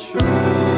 control.